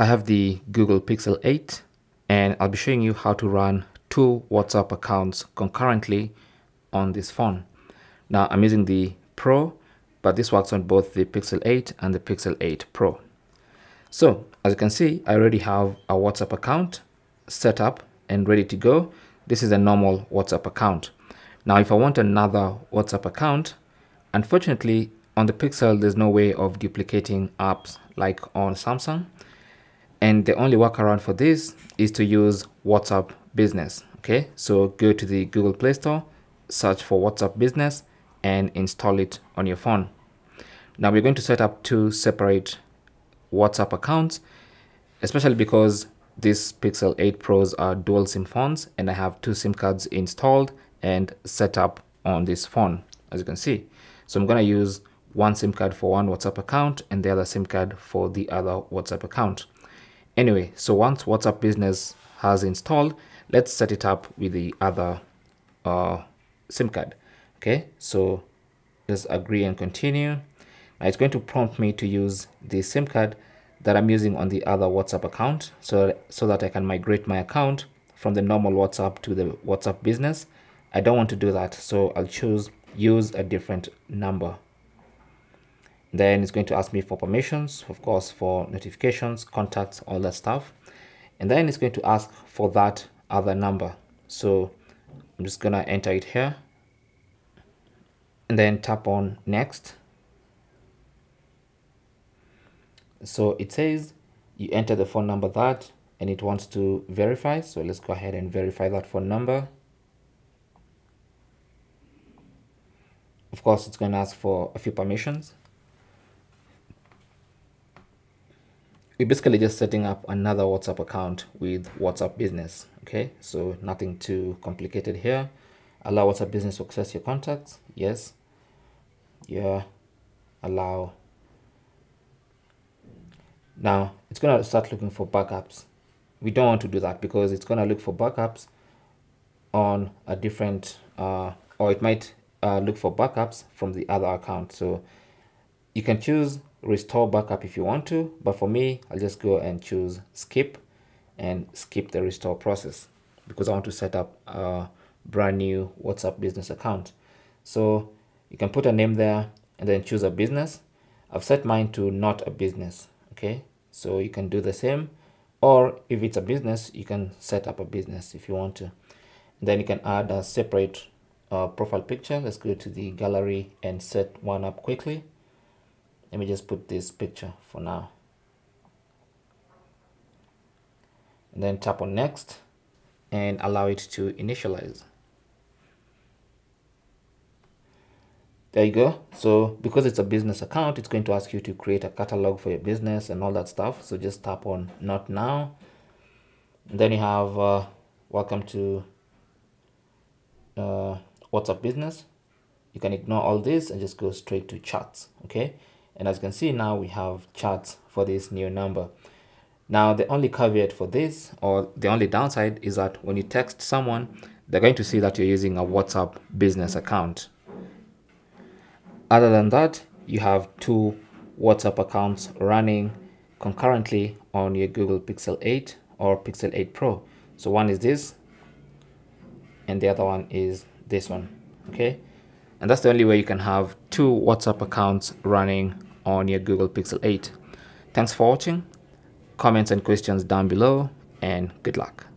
I have the Google Pixel 8 and I'll be showing you how to run two WhatsApp accounts concurrently on this phone. Now I'm using the Pro, but this works on both the Pixel 8 and the Pixel 8 Pro. So as you can see, I already have a WhatsApp account set up and ready to go. This is a normal WhatsApp account. Now, if I want another WhatsApp account, unfortunately, on the Pixel, there's no way of duplicating apps like on Samsung. And the only workaround for this is to use WhatsApp Business. Okay, so go to the Google Play Store, search for WhatsApp Business, and install it on your phone. Now we're going to set up two separate WhatsApp accounts, especially because these Pixel 8 Pros are dual SIM phones and I have two SIM cards installed and set up on this phone, as you can see. So I'm going to use one SIM card for one WhatsApp account and the other SIM card for the other WhatsApp account. Anyway, so once WhatsApp Business has installed, let's set it up with the other uh, SIM card. Okay, so let's agree and continue. Now it's going to prompt me to use the SIM card that I'm using on the other WhatsApp account so, so that I can migrate my account from the normal WhatsApp to the WhatsApp business. I don't want to do that, so I'll choose use a different number. Then it's going to ask me for permissions, of course, for notifications, contacts, all that stuff. And then it's going to ask for that other number. So I'm just going to enter it here. And then tap on next. So it says you enter the phone number that and it wants to verify. So let's go ahead and verify that phone number. Of course it's going to ask for a few permissions we're basically just setting up another whatsapp account with whatsapp business okay so nothing too complicated here allow whatsapp business to access your contacts yes yeah allow now it's going to start looking for backups. We don't want to do that because it's going to look for backups on a different, uh, or it might uh, look for backups from the other account. So you can choose restore backup if you want to, but for me, I'll just go and choose skip and skip the restore process because I want to set up a brand new WhatsApp business account. So you can put a name there and then choose a business. I've set mine to not a business. Okay, so you can do the same or if it's a business you can set up a business if you want to and then you can add a separate uh, profile picture let's go to the gallery and set one up quickly let me just put this picture for now. And then tap on next and allow it to initialize. There you go. So because it's a business account it's going to ask you to create a catalog for your business and all that stuff. So just tap on not now. And then you have uh, welcome to uh, whatsapp business. You can ignore all this and just go straight to chats okay and as you can see now we have chats for this new number now the only caveat for this or the only downside is that when you text someone they're going to see that you're using a whatsapp business account other than that, you have two WhatsApp accounts running concurrently on your Google Pixel 8 or Pixel 8 Pro. So one is this and the other one is this one. Okay. And that's the only way you can have two WhatsApp accounts running on your Google Pixel 8. Thanks for watching. Comments and questions down below and good luck.